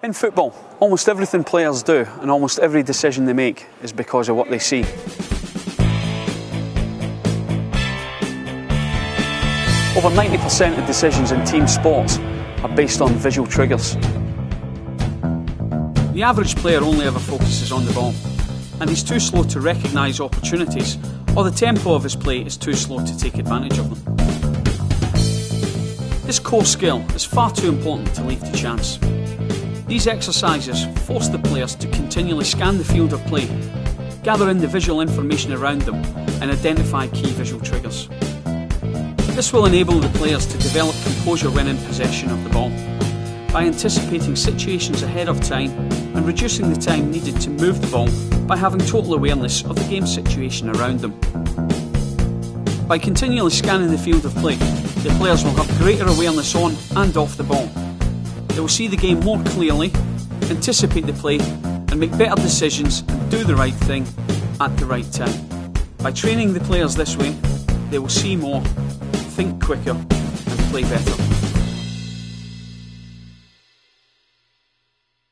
In football, almost everything players do and almost every decision they make is because of what they see. Over 90% of decisions in team sports are based on visual triggers. The average player only ever focuses on the ball, and he's too slow to recognise opportunities, or the tempo of his play is too slow to take advantage of them. This core skill is far too important to leave to chance. These exercises force the players to continually scan the field of play, gather in the visual information around them, and identify key visual triggers. This will enable the players to develop composure when in possession of the ball, by anticipating situations ahead of time and reducing the time needed to move the ball by having total awareness of the game situation around them. By continually scanning the field of play, the players will have greater awareness on and off the ball they will see the game more clearly, anticipate the play, and make better decisions and do the right thing at the right time. By training the players this way, they will see more, think quicker, and play better.